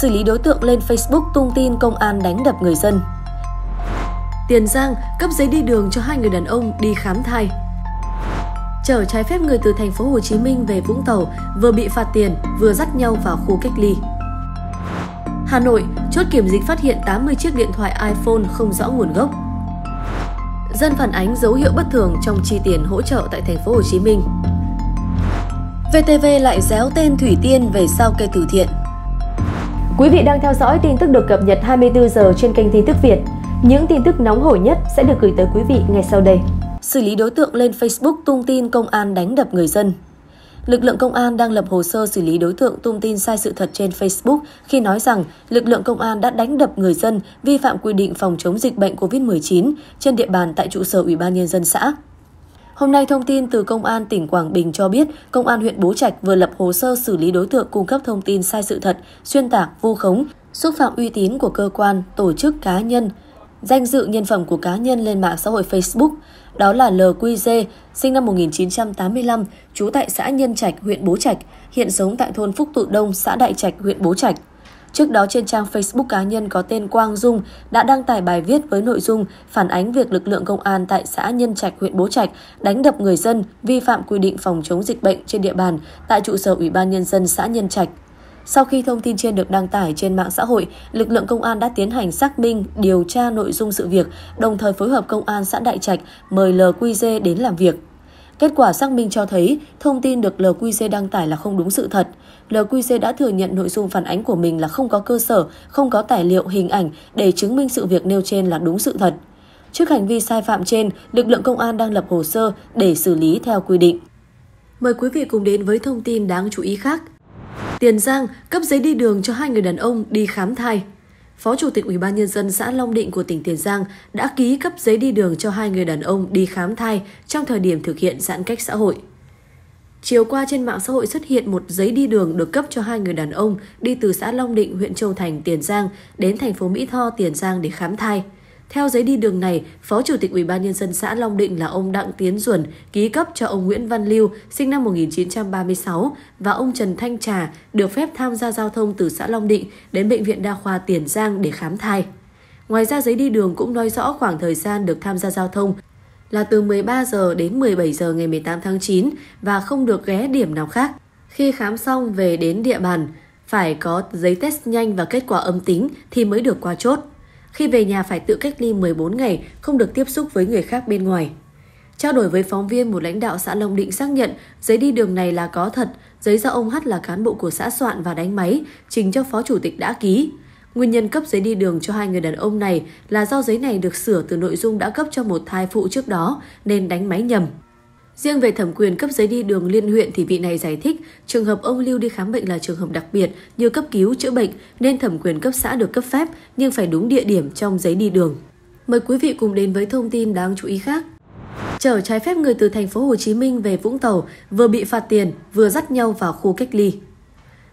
xử lý đối tượng lên Facebook tung tin công an đánh đập người dân. Tiền Giang cấp giấy đi đường cho hai người đàn ông đi khám thai. Chở trái phép người từ thành phố Hồ Chí Minh về Vũng Tàu vừa bị phạt tiền, vừa dắt nhau vào khu cách ly. Hà Nội, chốt kiểm dịch phát hiện 80 chiếc điện thoại iPhone không rõ nguồn gốc. Dân phản ánh dấu hiệu bất thường trong chi tiền hỗ trợ tại thành phố Hồ Chí Minh. VTV lại déo tên Thủy Tiên về sao kê từ thiện. Quý vị đang theo dõi tin tức được cập nhật 24 giờ trên kênh tin tức Việt. Những tin tức nóng hổi nhất sẽ được gửi tới quý vị ngay sau đây. Xử lý đối tượng lên Facebook tung tin công an đánh đập người dân. Lực lượng công an đang lập hồ sơ xử lý đối tượng tung tin sai sự thật trên Facebook khi nói rằng lực lượng công an đã đánh đập người dân vi phạm quy định phòng chống dịch bệnh COVID-19 trên địa bàn tại trụ sở Ủy ban Nhân dân xã. Hôm nay, thông tin từ Công an tỉnh Quảng Bình cho biết, Công an huyện Bố Trạch vừa lập hồ sơ xử lý đối tượng cung cấp thông tin sai sự thật, xuyên tạc, vu khống, xúc phạm uy tín của cơ quan, tổ chức cá nhân, danh dự nhân phẩm của cá nhân lên mạng xã hội Facebook. Đó là LQG, sinh năm 1985, trú tại xã Nhân Trạch, huyện Bố Trạch, hiện sống tại thôn Phúc Tự Đông, xã Đại Trạch, huyện Bố Trạch. Trước đó trên trang Facebook cá nhân có tên Quang Dung đã đăng tải bài viết với nội dung phản ánh việc lực lượng công an tại xã Nhân Trạch, huyện Bố Trạch đánh đập người dân vi phạm quy định phòng chống dịch bệnh trên địa bàn tại trụ sở Ủy ban Nhân dân xã Nhân Trạch. Sau khi thông tin trên được đăng tải trên mạng xã hội, lực lượng công an đã tiến hành xác minh, điều tra nội dung sự việc, đồng thời phối hợp công an xã Đại Trạch mời LQG đến làm việc. Kết quả xác minh cho thấy thông tin được LQC đăng tải là không đúng sự thật. LQC đã thừa nhận nội dung phản ánh của mình là không có cơ sở, không có tài liệu hình ảnh để chứng minh sự việc nêu trên là đúng sự thật. Trước hành vi sai phạm trên, lực lượng công an đang lập hồ sơ để xử lý theo quy định. Mời quý vị cùng đến với thông tin đáng chú ý khác. Tiền Giang cấp giấy đi đường cho hai người đàn ông đi khám thai. Phó Chủ tịch Ủy ban nhân dân xã Long Định của tỉnh Tiền Giang đã ký cấp giấy đi đường cho hai người đàn ông đi khám thai trong thời điểm thực hiện giãn cách xã hội. Chiều qua trên mạng xã hội xuất hiện một giấy đi đường được cấp cho hai người đàn ông đi từ xã Long Định, huyện Châu Thành, Tiền Giang đến thành phố Mỹ Tho, Tiền Giang để khám thai. Theo giấy đi đường này, Phó Chủ tịch Ủy ban nhân dân xã Long Định là ông Đặng Tiến Duẩn ký cấp cho ông Nguyễn Văn Lưu, sinh năm 1936 và ông Trần Thanh Trà được phép tham gia giao thông từ xã Long Định đến bệnh viện đa khoa Tiền Giang để khám thai. Ngoài ra giấy đi đường cũng nói rõ khoảng thời gian được tham gia giao thông là từ 13 giờ đến 17 giờ ngày 18 tháng 9 và không được ghé điểm nào khác. Khi khám xong về đến địa bàn, phải có giấy test nhanh và kết quả âm tính thì mới được qua chốt. Khi về nhà phải tự cách ly 14 ngày, không được tiếp xúc với người khác bên ngoài. Trao đổi với phóng viên, một lãnh đạo xã Long Định xác nhận giấy đi đường này là có thật, giấy do ông H là cán bộ của xã soạn và đánh máy, trình cho phó chủ tịch đã ký. Nguyên nhân cấp giấy đi đường cho hai người đàn ông này là do giấy này được sửa từ nội dung đã cấp cho một thai phụ trước đó nên đánh máy nhầm. Riêng về thẩm quyền cấp giấy đi đường liên huyện thì vị này giải thích trường hợp ông Lưu đi khám bệnh là trường hợp đặc biệt như cấp cứu chữa bệnh nên thẩm quyền cấp xã được cấp phép nhưng phải đúng địa điểm trong giấy đi đường. Mời quý vị cùng đến với thông tin đáng chú ý khác. Chở trái phép người từ thành phố Hồ Chí Minh về Vũng Tàu vừa bị phạt tiền, vừa dắt nhau vào khu cách ly.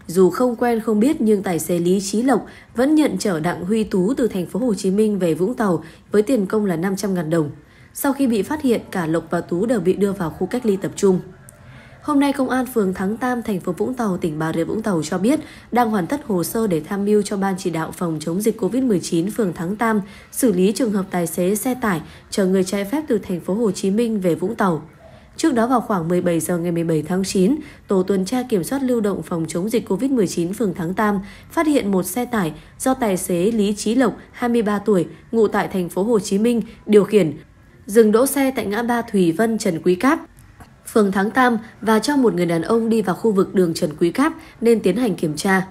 Dù không quen không biết nhưng tài xế Lý Trí Lộc vẫn nhận chở Đặng Huy Tú từ thành phố Hồ Chí Minh về Vũng Tàu với tiền công là 500.000 đồng. Sau khi bị phát hiện, cả Lộc và Tú đều bị đưa vào khu cách ly tập trung. Hôm nay, Công an phường Thắng Tam, thành phố Vũng Tàu, tỉnh Bà Rịa Vũng Tàu cho biết đang hoàn tất hồ sơ để tham mưu cho Ban chỉ đạo phòng chống dịch COVID-19 phường Thắng Tam xử lý trường hợp tài xế xe tải chở người trái phép từ thành phố Hồ Chí Minh về Vũng Tàu. Trước đó vào khoảng 17 giờ ngày 17 tháng 9, tổ tuần tra kiểm soát lưu động phòng chống dịch COVID-19 phường Thắng Tam phát hiện một xe tải do tài xế Lý Chí Lộc, 23 tuổi, ngụ tại thành phố Hồ Chí Minh điều khiển dừng đỗ xe tại ngã ba Thủy Vân Trần Quý Cáp, phường Thắng Tam và cho một người đàn ông đi vào khu vực đường Trần Quý Cáp nên tiến hành kiểm tra.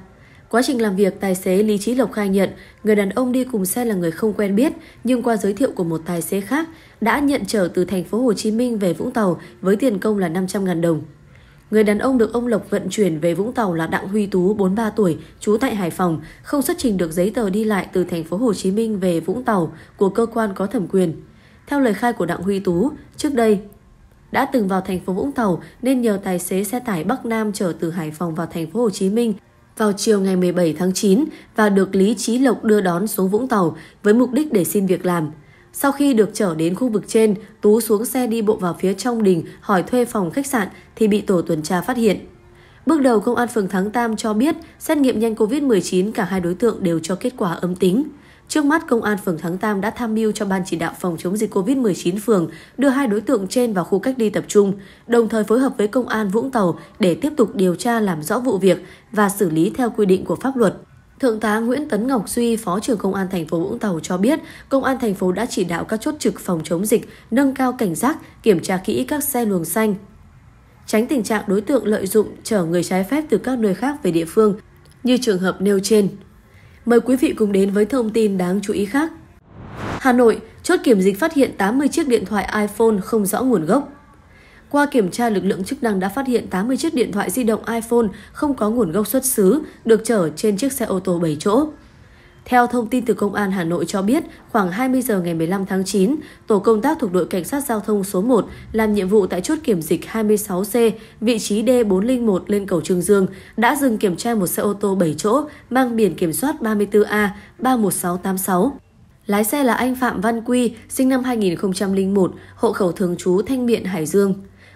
Quá trình làm việc, tài xế Lý Trí Lộc khai nhận người đàn ông đi cùng xe là người không quen biết, nhưng qua giới thiệu của một tài xế khác đã nhận trở từ thành phố Hồ Chí Minh về Vũng Tàu với tiền công là 500.000 đồng. Người đàn ông được ông Lộc vận chuyển về Vũng Tàu là Đặng Huy Tú, 43 tuổi, trú tại Hải Phòng, không xuất trình được giấy tờ đi lại từ thành phố Hồ Chí Minh về Vũng Tàu của cơ quan có thẩm quyền. Theo lời khai của Đặng Huy Tú, trước đây đã từng vào thành phố Vũng Tàu nên nhờ tài xế xe tải Bắc Nam chở từ Hải Phòng vào thành phố Hồ Chí Minh vào chiều ngày 17 tháng 9 và được Lý Trí Lộc đưa đón xuống Vũng Tàu với mục đích để xin việc làm. Sau khi được trở đến khu vực trên, Tú xuống xe đi bộ vào phía trong đình hỏi thuê phòng khách sạn thì bị tổ tuần tra phát hiện. Bước đầu, Công an phường Thắng Tam cho biết xét nghiệm nhanh COVID-19 cả hai đối tượng đều cho kết quả âm tính. Trước mắt, Công an phường Thắng Tam đã tham mưu cho Ban chỉ đạo phòng chống dịch COVID-19 phường đưa hai đối tượng trên vào khu cách ly tập trung, đồng thời phối hợp với Công an Vũng Tàu để tiếp tục điều tra làm rõ vụ việc và xử lý theo quy định của pháp luật. Thượng tá Nguyễn Tấn Ngọc Duy, Phó trưởng Công an thành phố Vũng Tàu cho biết, Công an thành phố đã chỉ đạo các chốt trực phòng chống dịch nâng cao cảnh giác, kiểm tra kỹ các xe luồng xanh, tránh tình trạng đối tượng lợi dụng chở người trái phép từ các nơi khác về địa phương, như trường hợp nêu trên. Mời quý vị cùng đến với thông tin đáng chú ý khác. Hà Nội, chốt kiểm dịch phát hiện 80 chiếc điện thoại iPhone không rõ nguồn gốc. Qua kiểm tra, lực lượng chức năng đã phát hiện 80 chiếc điện thoại di động iPhone không có nguồn gốc xuất xứ được chở trên chiếc xe ô tô 7 chỗ. Theo thông tin từ Công an Hà Nội cho biết, khoảng 20 giờ ngày 15 tháng 9, tổ công tác thuộc đội cảnh sát giao thông số 1 làm nhiệm vụ tại chốt kiểm dịch 26C, vị trí D401 lên cầu Trường Dương, đã dừng kiểm tra một xe ô tô 7 chỗ mang biển kiểm soát 34A 31686. Lái xe là anh Phạm Văn Quy, sinh năm 2001, hộ khẩu thường trú Thanh Miện, Hải Dương.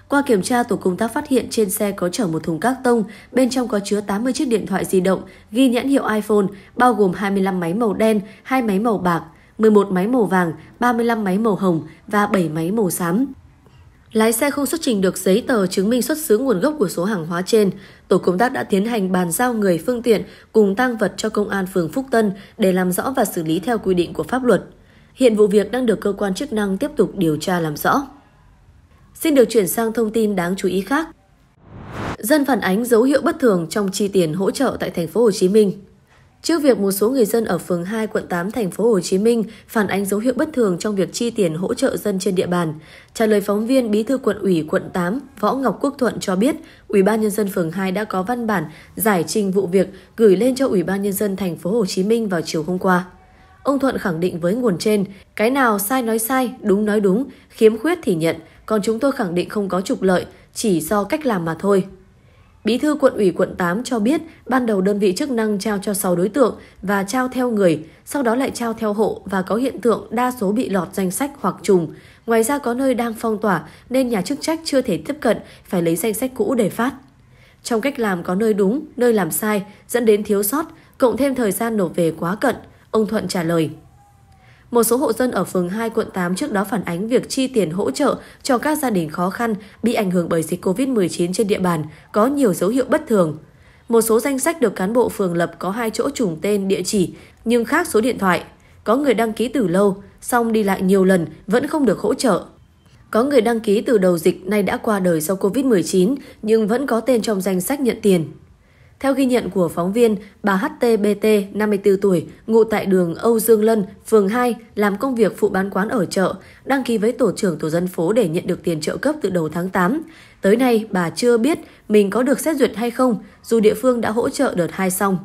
Qua kiểm tra, tổ công tác phát hiện trên xe có chở một thùng các tông, bên trong có chứa 80 chiếc điện thoại di động ghi nhãn hiệu iPhone, bao gồm 25 máy màu đen, 2 máy màu bạc, 11 máy màu vàng, 35 máy màu hồng và 7 máy màu xám. Lái xe không xuất trình được giấy tờ chứng minh xuất xứ nguồn gốc của số hàng hóa trên. Tổ công tác đã tiến hành bàn giao người phương tiện cùng tăng vật cho công an phường Phúc Tân để làm rõ và xử lý theo quy định của pháp luật. Hiện vụ việc đang được cơ quan chức năng tiếp tục điều tra làm rõ. Xin được chuyển sang thông tin đáng chú ý khác. Dân phản ánh dấu hiệu bất thường trong chi tiền hỗ trợ tại thành phố Hồ Chí Minh. Trước việc một số người dân ở phường 2 quận 8 thành phố Hồ Chí Minh phản ánh dấu hiệu bất thường trong việc chi tiền hỗ trợ dân trên địa bàn, trả lời phóng viên Bí thư quận ủy quận 8 Võ Ngọc Quốc Thuận cho biết, Ủy ban nhân dân phường 2 đã có văn bản giải trình vụ việc gửi lên cho Ủy ban nhân dân thành phố Hồ Chí Minh vào chiều hôm qua. Ông Thuận khẳng định với nguồn trên, cái nào sai nói sai, đúng nói đúng, khiếm khuyết thì nhận, còn chúng tôi khẳng định không có trục lợi, chỉ do cách làm mà thôi. Bí thư quận ủy quận 8 cho biết ban đầu đơn vị chức năng trao cho 6 đối tượng và trao theo người, sau đó lại trao theo hộ và có hiện tượng đa số bị lọt danh sách hoặc trùng. Ngoài ra có nơi đang phong tỏa nên nhà chức trách chưa thể tiếp cận, phải lấy danh sách cũ để phát. Trong cách làm có nơi đúng, nơi làm sai, dẫn đến thiếu sót, cộng thêm thời gian nộp về quá cận, ông Thuận trả lời. Một số hộ dân ở phường 2 quận 8 trước đó phản ánh việc chi tiền hỗ trợ cho các gia đình khó khăn bị ảnh hưởng bởi dịch COVID-19 trên địa bàn có nhiều dấu hiệu bất thường. Một số danh sách được cán bộ phường lập có hai chỗ trùng tên địa chỉ nhưng khác số điện thoại. Có người đăng ký từ lâu, xong đi lại nhiều lần vẫn không được hỗ trợ. Có người đăng ký từ đầu dịch nay đã qua đời sau COVID-19 nhưng vẫn có tên trong danh sách nhận tiền. Theo ghi nhận của phóng viên, bà HTBT, 54 tuổi, ngụ tại đường Âu Dương Lân, phường 2, làm công việc phụ bán quán ở chợ, đăng ký với tổ trưởng tổ dân phố để nhận được tiền trợ cấp từ đầu tháng 8. Tới nay, bà chưa biết mình có được xét duyệt hay không, dù địa phương đã hỗ trợ đợt 2 xong.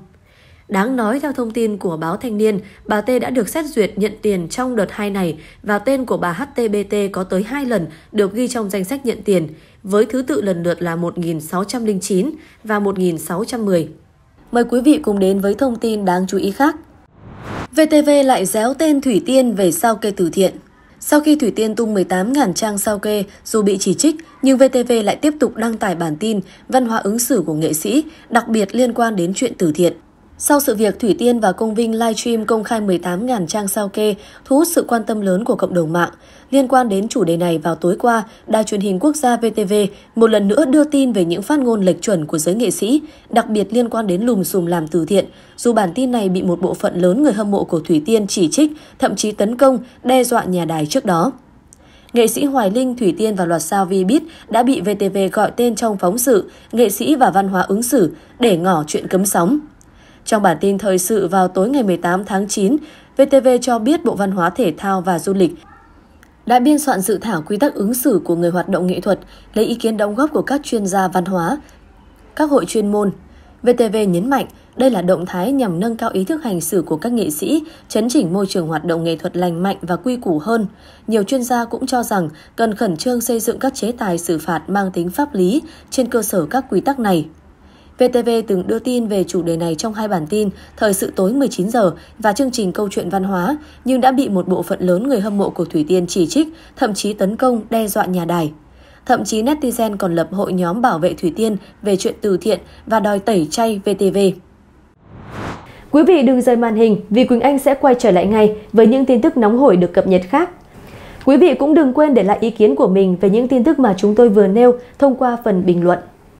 Đáng nói theo thông tin của báo Thanh niên, bà T đã được xét duyệt nhận tiền trong đợt 2 này và tên của bà HTBT có tới 2 lần được ghi trong danh sách nhận tiền, với thứ tự lần lượt là 1.609 và 1.610. Mời quý vị cùng đến với thông tin đáng chú ý khác. VTV lại déo tên Thủy Tiên về sao kê từ thiện. Sau khi Thủy Tiên tung 18.000 trang sao kê, dù bị chỉ trích, nhưng VTV lại tiếp tục đăng tải bản tin văn hóa ứng xử của nghệ sĩ, đặc biệt liên quan đến chuyện từ thiện. Sau sự việc Thủy Tiên và Công Vinh livestream công khai 18.000 trang sao kê, thu hút sự quan tâm lớn của cộng đồng mạng. Liên quan đến chủ đề này vào tối qua, Đài truyền hình quốc gia VTV một lần nữa đưa tin về những phát ngôn lệch chuẩn của giới nghệ sĩ, đặc biệt liên quan đến lùm xùm làm từ thiện. Dù bản tin này bị một bộ phận lớn người hâm mộ của Thủy Tiên chỉ trích, thậm chí tấn công, đe dọa nhà đài trước đó. Nghệ sĩ Hoài Linh, Thủy Tiên và loạt sao Vi Bít đã bị VTV gọi tên trong phóng sự Nghệ sĩ và văn hóa ứng xử để ngỏ chuyện cấm sóng. Trong bản tin thời sự vào tối ngày 18 tháng 9, VTV cho biết Bộ Văn hóa Thể thao và Du lịch đã biên soạn dự thảo quy tắc ứng xử của người hoạt động nghệ thuật, lấy ý kiến đóng góp của các chuyên gia văn hóa, các hội chuyên môn. VTV nhấn mạnh đây là động thái nhằm nâng cao ý thức hành xử của các nghệ sĩ, chấn chỉnh môi trường hoạt động nghệ thuật lành mạnh và quy củ hơn. Nhiều chuyên gia cũng cho rằng cần khẩn trương xây dựng các chế tài xử phạt mang tính pháp lý trên cơ sở các quy tắc này. VTV từng đưa tin về chủ đề này trong hai bản tin Thời sự tối 19 giờ và chương trình Câu chuyện văn hóa, nhưng đã bị một bộ phận lớn người hâm mộ của Thủy Tiên chỉ trích, thậm chí tấn công, đe dọa nhà đài. Thậm chí netizen còn lập hội nhóm bảo vệ Thủy Tiên về chuyện từ thiện và đòi tẩy chay VTV. Quý vị đừng rời màn hình vì Quỳnh Anh sẽ quay trở lại ngay với những tin tức nóng hổi được cập nhật khác. Quý vị cũng đừng quên để lại ý kiến của mình về những tin tức mà chúng tôi vừa nêu thông qua phần bình luận.